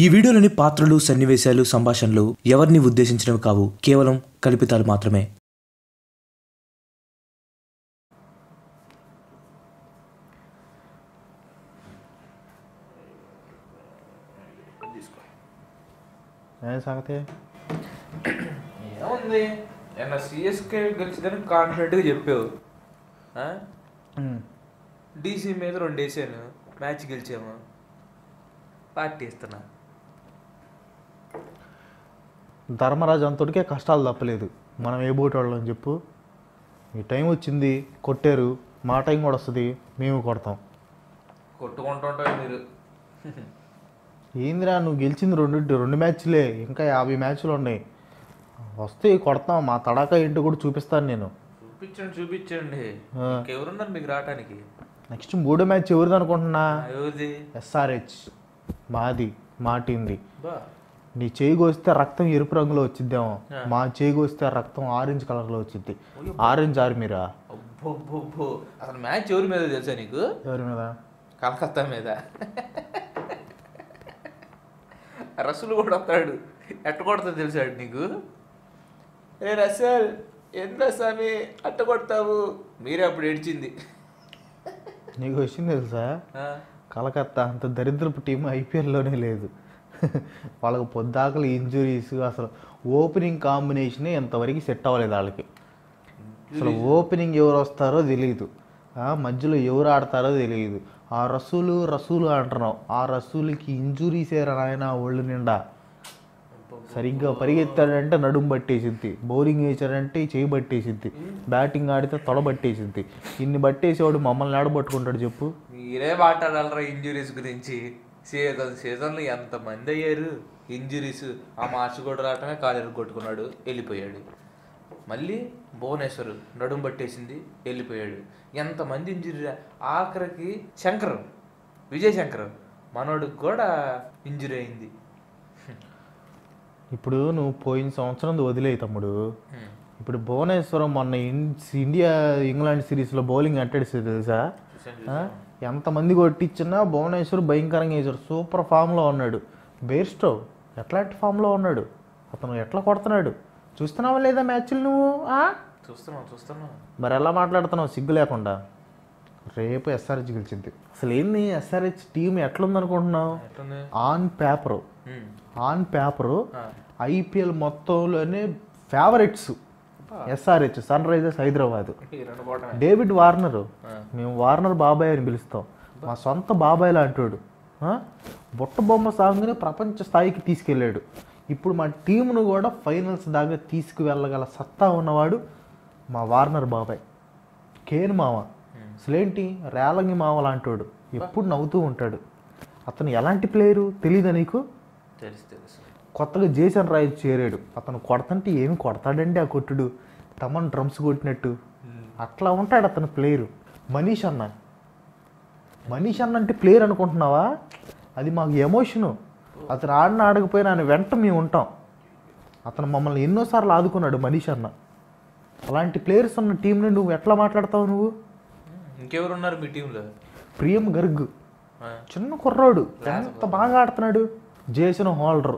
ఈ వీడియోలోని పాత్రలు సన్నివేశాలు సంభాషణలు ఎవరిని ఉద్దేశించినవి కావు. కేవలం కల్పితాలు మాత్రమే. సంగతి? ఏముంది? నిన్న సిఎస్కే గెలిచిందని కాన్ఫిడెంట్గా చెప్పావు. డీసీ మీద రెండు వేసాను. మ్యాచ్ గెలిచాము. పార్టీ ఇస్తున్నా ధర్మరాజు అంతటికే కష్టాలు తప్పలేదు. మనం ఏ బోటోళ్ళం చెప్పు. ఈ టైం వచ్చింది కొట్టారు మా టైం కూడా వస్తుంది మేము కొడతాం. కొట్టుకుంటుంటావు మీరు. ఏందిరా నువ్వు గెలిచింది రెండు రెండు మ్యాచ్లే ఇంకా యాభై మ్యాచ్లు ఉన్నాయి. వస్తే కొడతాం మా తడాకా ఏంటో కూడా చూపిస్తాను నేను. చూపించండి చూపించండి. ఎవరున్నారు మీకు రావటానికి? నెక్స్ట్ మూడో మ్యాచ్ ఎవరిది అనుకుంటున్నా? ఎవరిది? ఎస్ఆర్హెచ్. మాది మా టీంది. బా. నీ చేయి కోస్తే రక్తం ఎరుపు రంగులో వచ్చిద్దేమో. మా చేయి కోస్తే రక్తం ఆరెంజ్ కలర్లో వచ్చింది ఆరెంజ్ ఆర్మీరా? అసలు మ్యాచ్ ఎవరి మీద తెలుసా నీకు? ఎవరి మీద? కలకత్తా మీద. రసులు కూడా వస్తాడు. ఎట్ట కొడతా తెలుసాడు నీకు? ఏ రసల్ ఎంత స్వామి? అట్ట కొడతావు? మీరే అప్పుడు ఏడ్చింది. నీకు వచ్చింది తెలుసా? కలకత్తా అంత దరిద్రపు టీం ఐపీఎల్లోనే లేదు. వాళ్ళకి పొద్దాకలు ఇంజురీస్ అసలు ఓపెనింగ్ కాంబినేషనే ఎంతవరకు సెట్ అవ్వలేదు వాళ్ళకి. అసలు ఓపెనింగ్ ఎవరు వస్తారో తెలియదు మధ్యలో ఎవరు ఆడతారో తెలియదు ఆ రసూలు రసూలు అంటున్నావు. ఆ రసూలుకి ఇంజురీస్ ఏరా నాయన ఒళ్ళు నిండా. సరిగ్గా పరిగెత్తాడంటే నడుము పట్టేసిద్ది బౌలింగ్ వేసాడంటే చేయి పట్టేసిద్ది బ్యాటింగ్ ఆడితే తొడ పట్టేసిద్ది ఇన్ని పట్టేసేవాడు మమ్మల్ని ఆడబట్టుకుంటాడు చెప్పు. మీరే మాట్లాడాలరా ఇంజురీస్ గురించి. సీజన్ సీజన్లో ఎంతమంది అయ్యారు? ఇంజురీస్ ఆ మార్చి కూడా రావటమే కాలేరు కొట్టుకున్నాడు వెళ్ళిపోయాడు. మళ్ళీ భువనేశ్వర్ నడుము పట్టేసింది వెళ్ళిపోయాడు. ఎంతమంది ఇంజురీ ఆఖరికి శంకర్ విజయ్ శంకర్ మనోడికి కూడా ఇంజురీ అయింది. ఇప్పుడు నువ్వు పోయిన సంవత్సరం వదిలేయి తమ్ముడు. ఇప్పుడు భువనేశ్వరం మొన్న ఇండియా ఇంగ్లాండ్ సిరీస్లో బౌలింగ్ అట్టడిస్తే తెలుసా? ఎంతమంది కొట్టించినా భువనేశ్వర్ భయంకరంగా వేశాడు సూపర్ ఫామ్లో ఉన్నాడు. బేర్స్టో ఎట్లాంటి ఫామ్లో ఉన్నాడు? అతను ఎట్లా కొడుతున్నాడు? చూస్తున్నావా లేదా మ్యాచ్లు నువ్వు? ఆ? చూస్తున్నాం చూస్తున్నాం. మరి ఎలా మాట్లాడుతున్నావు? సిగ్గు లేకుండా. రేపు ఎస్ఆర్హెచ్ గెలిచింది. అసలు ఏంది ఎస్ఆర్హెచ్ టీం ఎట్లుందనుకుంటున్నావు? ఎట్లుంది? On paper. On paper. IPL మొత్తంలోనే favourites. SRH Sunrisers Hyderabad David Warner. మేము వార్నర్ బాబాయ్ అని పిలుస్తాం. మా సొంత బాబాయ్ అంటాడు బుట్ట బొమ్మ సాంగ్ని ప్రపంచ స్థాయికి తీసుకెళ్ళాడు. ఇప్పుడు మా టీంను కూడా ఫైనల్స్ దాకా తీసుకువెళ్ళగల సత్తా ఉన్నవాడు మా వార్నర్ బాబాయ్. కేన్ మామ. అసలేంటి? రేలంగి మామ లాంటోడు. ఎప్పుడు నవ్వుతూ ఉంటాడు. అతను ఎలాంటి ప్లేయరు? తెలీదా నీకు? తెలుసు తెలుసు. కొత్తగా జేసన్ రాయ్ చేరాడు. అతను కొడతంటే ఏమి కొడతాడండి ఆ కొట్టుడు? తమన్ డ్రమ్స్ కొట్టినట్టు. అట్లా ఉంటాడు అతను ప్లేయరు. మనీష్ అన్న. మనీష్ అన్న అంటే ప్లేయర్ అనుకుంటున్నావా? అది మాకు ఎమోషను. అతను ఆడిన ఆడకపోయినా ఆయన వెంట మేము ఉంటాం. అతను మమ్మల్ని ఎన్నోసార్లు ఆదుకున్నాడు మనీష్ అన్న. అలాంటి ప్లేయర్స్ ఉన్న టీంని నువ్వు ఎట్లా మాట్లాడతావు నువ్వు? ఇంకెవరు ఉన్నారు మీ టీంలో? ప్రియం గర్గ్. చిన్న కుర్రాడు. ఎంత బాగా ఆడుతున్నాడు. Jason Holder.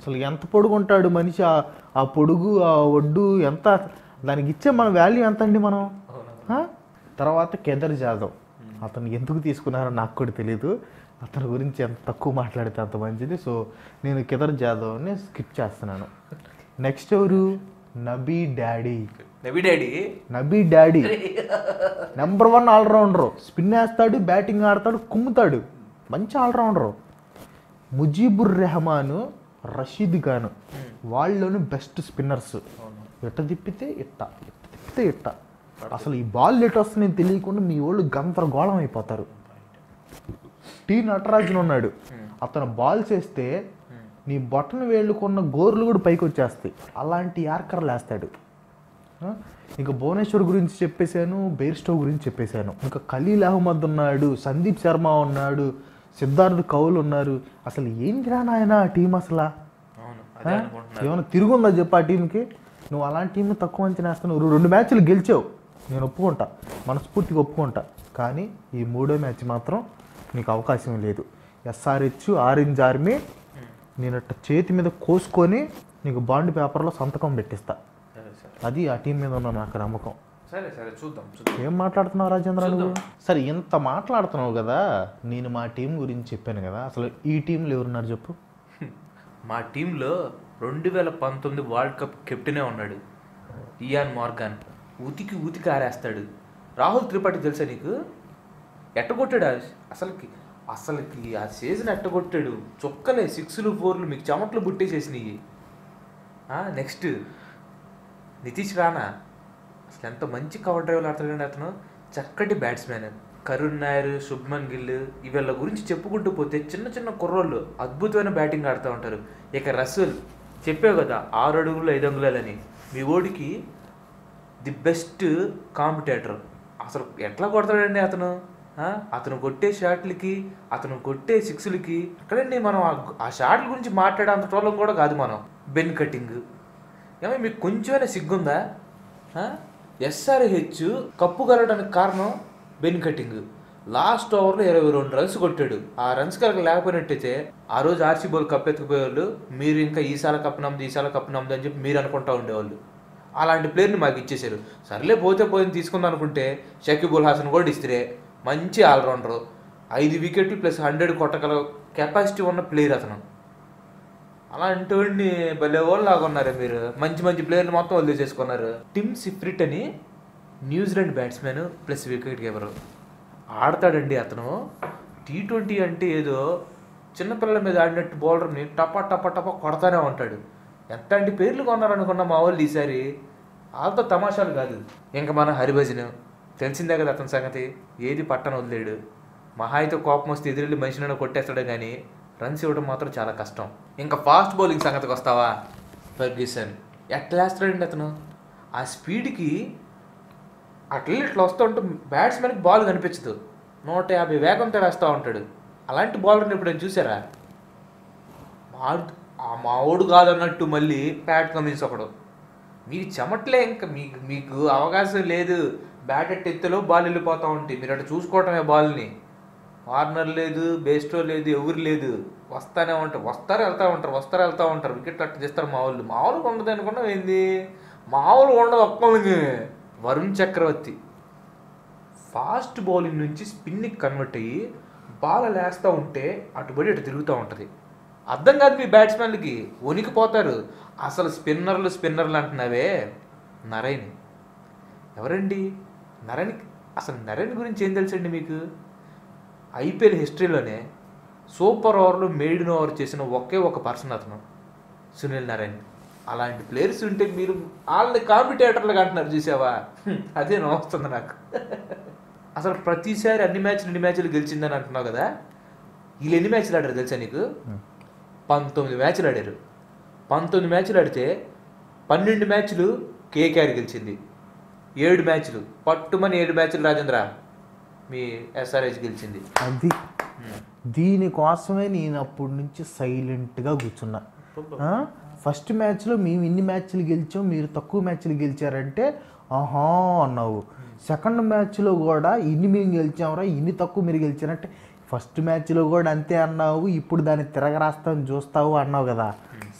అసలు ఎంత పొడుగుంటాడు మనిషి? ఆ- ఆ పొడుగు ఆ ఒడ్డు ఎంత? దానికి ఇచ్చే మన వాల్యూ ఎంత అండి మనం? తర్వాత కేదర్ జాదవ్. అతను ఎందుకు తీసుకున్నారో నాకు కూడా తెలియదు అతని గురించి ఎంత తక్కువ మాట్లాడితే అంత మంచిది. సో నేను కేదర్ జాదవ్ని స్కిప్ చేస్తున్నాను. నెక్స్ట్ ఎవరు? Nabi daddy. Nabi daddy? Nabi daddy. Number one all-rounder spin వేస్తాడు బ్యాటింగ్ ఆడతాడు కుమ్ముతాడు. మంచి ఆల్రౌండరు ముజీబుర్ రెహమాన్ రషీద్ ఖాన్ వాళ్ళలోని బెస్ట్ స్పిన్నర్స్. ఎట్ట తిప్పితే ఇట్ట ఇట్ట తిప్పితే ఇట్ట అసలు ఈ బాల్ ఎటు వస్తుందని తెలియకుండా మీ వాళ్ళు గందరగోళం అయిపోతారు. టీ నటరాజన్ ఉన్నాడు. అతను బాల్ చేస్తే నీ బొట్టన వేళ్ళుకున్న గోర్లు కూడా పైకి వచ్చేస్తాయి. అలాంటి యార్కర్లు వేస్తాడు? ఇంకా భువనేశ్వర్ గురించి చెప్పేశాను బెయిర్స్టో గురించి చెప్పేశాను. ఇంకా ఖలీల్ అహ్మద్ ఉన్నాడు సందీప్ శర్మ ఉన్నాడు సిద్ధార్థ్ కౌల్ ఉన్నారు. అసలు ఏంటిరా నాయన ఆ టీం అసలు? ఏమైనా తిరుగుందా చెప్పు ఆ టీంకి? నువ్వు అలాంటి టీంని తక్కువ అంచనా వేస్తున్నావు నువ్వు రెండు మ్యాచ్లు గెలిచావు. నేను ఒప్పుకుంటా. మనస్ఫూర్తిగా ఒప్పుకుంటా. కానీ ఈ మూడో మ్యాచ్ మాత్రం నీకు అవకాశం లేదు. ఎస్ఆర్హెచ్ ఆరెంజ్ ఆర్మీ నేను చేతి మీద కోసుకొని నీకు బాండ్ పేపర్లో సంతకం పెట్టిస్తా. అది ఆ టీం మీద ఉన్న నాకు నమ్మకం. సరే సరే చూద్దాం చూద్దాం. ఏం మాట్లాడుతున్నావు రాజేంద్ర నువ్వు? సరే ఇంత మాట్లాడుతున్నావు కదా నేను మా టీం గురించి చెప్పాను కదా అసలు ఈ టీంలో ఎవరున్నారు చెప్పు? మా టీంలో రెండు వేల పంతొమ్మిది వరల్డ్ కప్ కెప్టెనే ఉన్నాడు ఇయాన్ మార్గాన్. ఉతికి ఉతికి ఆరేస్తాడు. రాహుల్ త్రిపాఠి తెలుసా నీకు? ఎట్టగొట్టాడు ఆ- అసలుకి అసలుకి ఆ సీజన్ ఎట్టగొట్టాడు. చొక్కలే సిక్స్లు ఫోర్లు మీకు చెమట్లు బుట్టేసేసినాయి. నెక్స్ట్ నితీష్ రాణా. అసలు ఎంత మంచి కవర్ డ్రైవ్లు ఆడతాడండి అతను చక్కటి బ్యాట్స్మెన్ కరుణ్ నాయర్ శుభ్మన్ గిల్ వీళ్ళ గురించి చెప్పుకుంటూ పోతే చిన్న చిన్న కుర్రోళ్ళు అద్భుతమైన బ్యాటింగ్ ఆడుతూ ఉంటారు. ఇక రసూల్ చెప్పావు కదా ఆరు అడుగులు ఐదు అంగుళాలని. మీ ఓడికి ది బెస్ట్ కాంపిటేటర్. అసలు ఎట్లా కొడతాడండి అతను? అతను కొట్టే షాట్లకి అతను కొట్టే సిక్స్లకి అక్కడండి మనం ఆ- షాట్ల గురించి మాట్లాడే అంత టోలం కూడా కాదు మనం. Ben Cutting. ఏమో మీకు కొంచెమైనా సిగ్గుందా? ఎస్ఆర్హెచ్ కప్పు గెలవడానికి కారణం బెన్ కటింగ్. లాస్ట్ ఓవర్లో ఇరవై రెండు రన్స్ కొట్టాడు. ఆ రన్స్ కనుక లేకపోయినట్టయితే ఆ రోజు ఆర్సీ బౌల్ కప్ ఎత్తుకుపోయేవాళ్ళు మీరు ఇంకా ఈసారి కప్పు నమ్మదు ఈసారి కప్పు నమ్మదు అని చెప్పి మీరు అనుకుంటా ఉండేవాళ్ళు. అలాంటి ప్లేయర్ని మాకు ఇచ్చేశారు. సర్లే పోతే పోయింది తీసుకుందాం అనుకుంటే షకీబుల్ హాసన్ కూడా ఇస్తే మంచి ఆల్రౌండర్. ఐదు వికెట్లు ప్లస్ హండ్రెడ్ కొట్టగల కెపాసిటీ ఉన్న ప్లేయర్ అతను. అలాంటి భలే వాళ్ళు లాగా ఉన్నారు మీరు. మంచి మంచి ప్లేయర్లు మొత్తం వదిలేసేసుకున్నారు టిమ్ సిఫ్రిట్ అని New Zealand batsmen plus wicket keeper. ఆడతాడండి అతను. టీ ట్వంటీ అంటే ఏదో చిన్నపిల్లల మీద ఆడినట్టు బౌలర్ని టపా టపా టపా కొడతానే ఉంటాడు. ఎంతంటి పేర్లు కొన్నారనుకున్న మా వాళ్ళు ఈసారి వాళ్ళతో తమాషాలు కాదు. ఇంకా మన హరిభజన్. తెలిసిందే కదా అతని సంగతి. ఏది పట్టణ వదిలేడు మహా అయితే కోపం వస్తే ఎదురెళ్ళి మనిషిని కొట్టేస్తాడు కానీ రన్స్ ఇవ్వడం మాత్రం చాలా కష్టం. ఇంకా ఫాస్ట్ బౌలింగ్ సంగతికి వస్తావా? ఫర్గ్యూసన్ ఎట్లా వేస్తాడండి అతను? ఆ స్పీడ్కి అట్లా ఇట్లా వస్తూ బ్యాట్స్మెన్కి బాల్ కనిపించదు. నూట యాభై వేగంతో వేస్తూ ఉంటాడు. అలాంటి బౌలర్ని ఎప్పుడైనా చూసారా? మా ఆ మావోడు కాదన్నట్టు మళ్ళీ ప్యాట్ కమిన్స్ ఒకడు. మీకు చెమట్లే ఇంకా మీకు మీకు అవకాశం లేదు. బ్యాట్ ఎత్తులో బాల్ వెళ్ళిపోతూ ఉంటాయి మీరు అటు చూసుకోవటమే బాల్ని వార్నర్ లేదు బేస్టో లేదు ఎవరు లేదు. వస్తానే ఉంటారు. వస్తారు వెళ్తూ ఉంటారు. వస్తారు వెళ్తూ ఉంటారు. వికెట్ అట్టు చేస్తారు మా వాళ్ళు. మామూలుగా ఉండదు అనుకున్నాం ఏంది? మామూలుగా ఉండదు ఒక్కళ్ళకి. వరుణ్ చక్రవర్తి ఫాస్ట్ బౌలింగ్ నుంచి స్పిన్కి కన్వర్ట్ అయ్యి బాల్ లేస్తూ ఉంటే అటుబడి అటు తిరుగుతూ ఉంటుంది. అర్థం కాదు మీ బ్యాట్స్మెన్లకి. వణికిపోతారు. అసలు స్పిన్నర్లు స్పిన్నర్లు అంటున్నావే. నరైన్. ఎవరండి? నరైన్ అసలు నరైన్ గురించి ఏం తెలుసండి మీకు? ఐపీఎల్ హిస్టరీలోనే సూపర్ ఓవర్లో మెయిడిన్ ఓవర్ చేసిన ఒకే ఒక పర్సన్ అతను సునీల్ నారాయణ్. అలాంటి ప్లేయర్స్ ఉంటే మీరు వాళ్ళని కాంపిటేటర్లుగా అంటున్నారు చూసావా? అదే నవ్వుతుంది నాకు. అసలు ప్రతిసారి అన్ని మ్యాచ్లు ఎన్ని మ్యాచ్లు గెలిచిందని అంటున్నావు కదా? వీళ్ళు ఎన్ని మ్యాచ్లు ఆడారు తెలుసా నీకు? పంతొమ్మిది మ్యాచ్లు ఆడారు. పంతొమ్మిది మ్యాచ్లు ఆడితే పన్నెండు మ్యాచ్లు కేకేఆర్ గెలిచింది. ఏడు మ్యాచ్లు. పట్టుమని ఏడు మ్యాచ్లు రాజేంద్ర. మీ ఎస్ఆర్హెచ్ గెలిచింది. అది. దీనికోసమే నేను అప్పటి నుంచి సైలెంట్గా కూర్చున్నా? ఫస్ట్ మ్యాచ్లో మేము ఇన్ని మ్యాచ్లు గెలిచాం మీరు తక్కువ మ్యాచ్లు గెలిచారంటే ఆహా అన్నావు. సెకండ్ మ్యాచ్లో కూడా ఇన్ని మేము గెలిచాంరా ఇన్ని తక్కువ మీరు గెలిచారంటే ఫస్ట్ మ్యాచ్లో కూడా అంతే అన్నావు ఇప్పుడు దాన్ని తిరగరాస్తాను చూస్తావు అన్నావు కదా.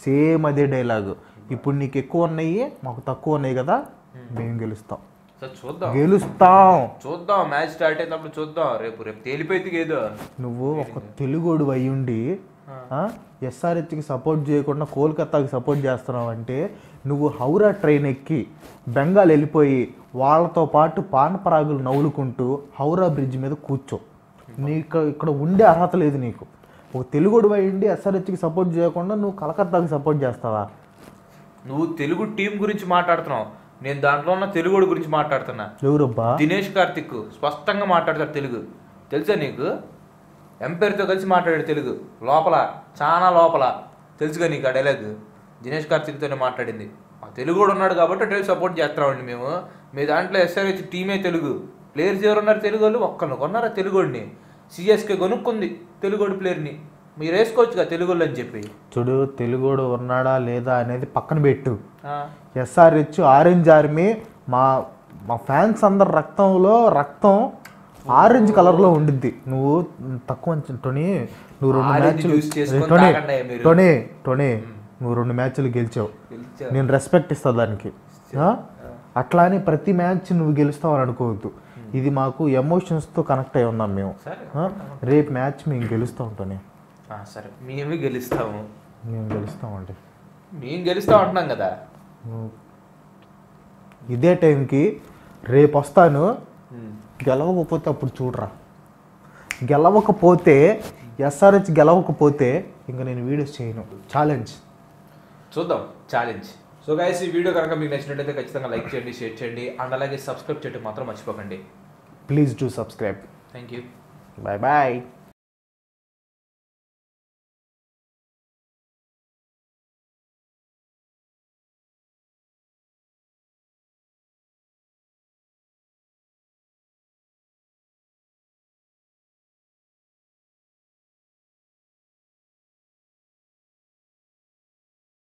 సేమ్ అదే డైలాగు. ఇప్పుడు నీకు ఎక్కువ ఉన్నాయి మాకు తక్కువ ఉన్నాయి కదా మేము గెలుస్తాం. సో చూద్దాం. గెలుస్తాం. చూద్దాం మ్యాచ్ స్టార్ట్ అయినప్పుడు చూద్దాం. రేపు రేపు తేలిపోయింది ఏదో నువ్వు ఒక తెలుగుడు అయ్యుండి ఎస్ఆర్హెచ్కి సపోర్ట్ చేయకుండా కోల్కతాకి సపోర్ట్ చేస్తున్నావు అంటే నువ్వు హౌరా ట్రైన్ ఎక్కి బెంగాల్ వెళ్ళిపోయి వాళ్ళతో పాటు పానపరాగులు నవ్వులుకుంటూ హౌరా బ్రిడ్జ్ మీద కూర్చో. నీకు ఇక్కడ ఉండే అర్హత లేదు నీకు. ఒక తెలుగుడు అయ్యుండి ఎస్ఆర్హెచ్కి సపోర్ట్ చేయకుండా నువ్వు కలకత్తాకి సపోర్ట్ చేస్తావా? నువ్వు తెలుగు టీం గురించి మాట్లాడుతున్నావు. నేను దాంట్లో ఉన్న తెలుగుడు గురించి మాట్లాడుతున్నా. ఎవరబ్బా? దినేష్ కార్తిక్ స్పష్టంగా మాట్లాడతాడు తెలుగు. తెలుసా నీకు? ఎంపైర్తో కలిసి మాట్లాడాడు తెలుగు. లోపల చాలా లోపల. తెలుసుగా నీకు ఆ డైలాగ్ దినేష్ కార్తిక్తోనే మాట్లాడింది. ఆ తెలుగు కూడా ఉన్నాడు కాబట్టి అటు సపోర్ట్ చేస్తున్నామండి మేము. మీ దాంట్లో ఎస్ఆర్హెచ్ టీమే తెలుగు. ప్లేయర్స్ ఎవరు ఉన్నారు తెలుగు వాళ్ళు? ఒక్కళ్ళు కొన్నారా తెలుగుడిని? సిఎస్కే కొనుక్కుంది తెలుగుడు ప్లేయర్ని మీరు వేసుకోవచ్చుగా తెలుగు అని చెప్పి. చూడు తెలుగుడు ఉన్నాడా లేదా అనేది పక్కన పెట్టు. ఎస్ఆర్హెచ్ ఆరెంజ్ ఆర్మీ మా మా ఫ్యాన్స్ అందరి రక్తంలో రక్తం ఆరెంజ్ కలర్లో ఉండిద్ది. నువ్వు తక్కువ టోనీ నువ్వు రెండు మ్యాచ్లు టోనీ. టోనీ టోనీ నువ్వు రెండు మ్యాచ్లు గెలిచావు. నేను రెస్పెక్ట్ ఇస్తా దానికి. ఆ? అట్లా అని ప్రతి మ్యాచ్ నువ్వు గెలుస్తావు అని అనుకోవద్దు. ఇది మాకు ఎమోషన్స్తో కనెక్ట్ అయి ఉన్నాం మేము? రేపు మ్యాచ్ మేము గెలుస్తాం టోనీ. ఆ, సరే. మేము గెలుస్తాము. మేము గెలుస్తామండి. మేము గెలుస్తాం అంటున్నాం కదా. ఇదే టైంకి రేపు వస్తాను గెలవకపోతే అప్పుడు చూడరా. గెలవకపోతే ఎస్ఆర్హెచ్ గెలవకపోతే ఇంకా నేను వీడియోస్ చేయను. ఛాలెంజ్. చూద్దాం. ఛాలెంజ్. సో గైస్ ఈ వీడియో కనుక మీకు నచ్చినట్లయితే ఖచ్చితంగా లైక్ చేయండి షేర్ చేయండి అండ్ అలాగే సబ్స్క్రైబ్ చేయడం మాత్రం మర్చిపోకండి. Please do subscribe. Thank you bye bye.